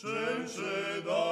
Cense da